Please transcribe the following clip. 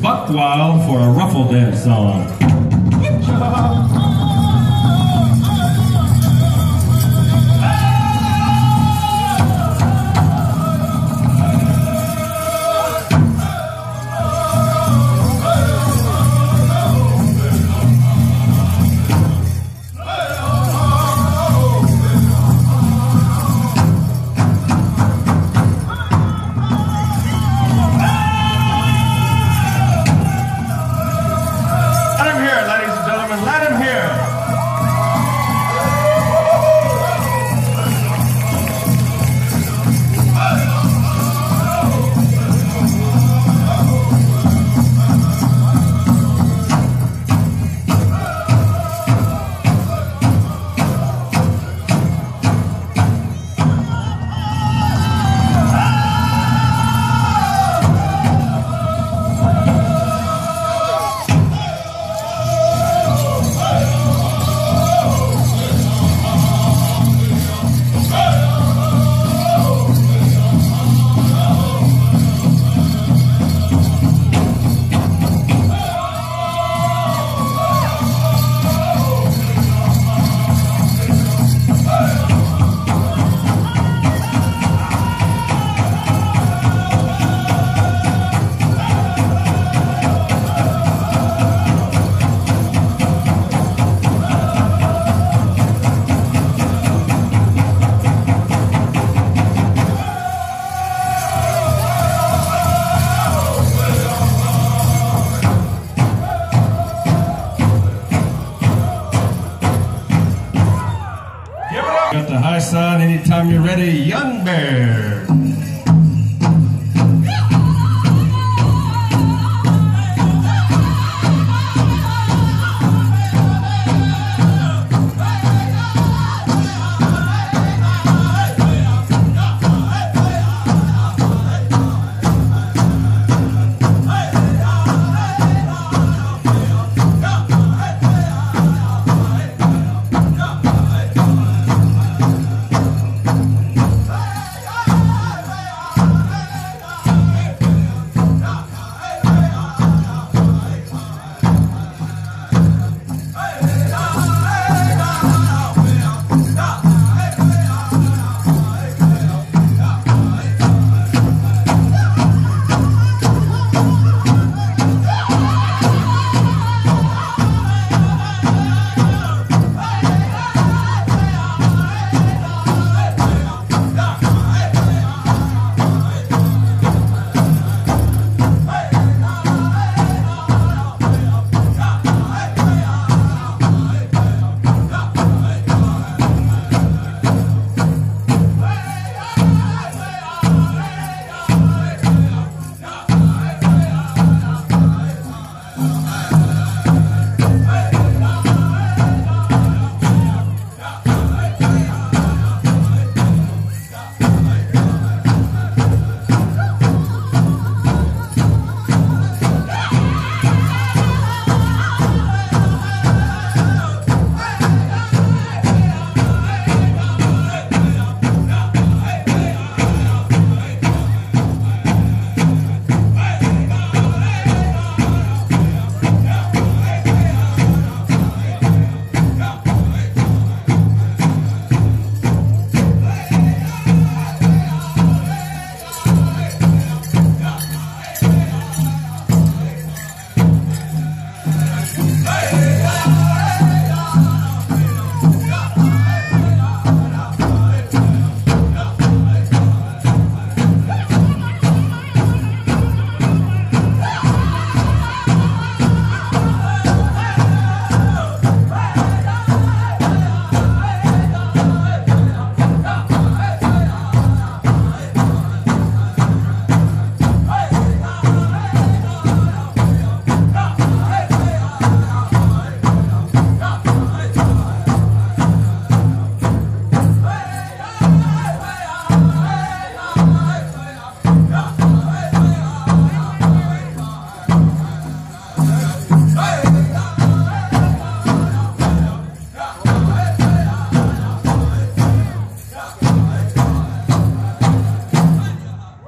Buck Wild for a Ruffle Dance song. Side anytime you're ready, Young Bear.